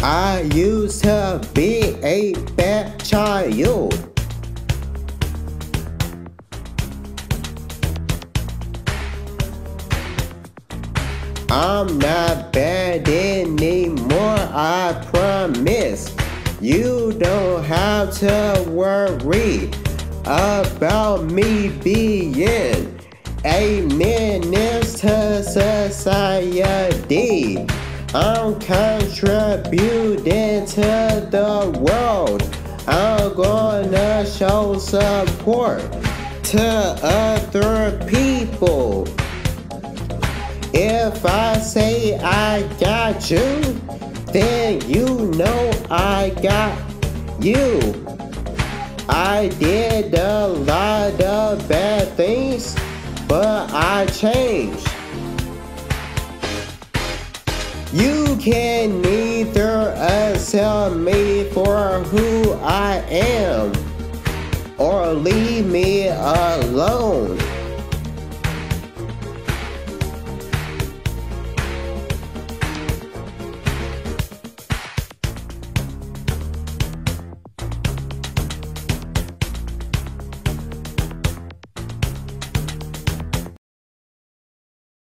I used to be a bad child. I'm not bad anymore, I promise. You don't have to worry about me being a menace to society. I'm contributing to the world. I'm gonna show support to other people. If I say I got you, then you know I got you. I did a lot of bad things, but I changed. You can neither accept me for who I am or leave me alone.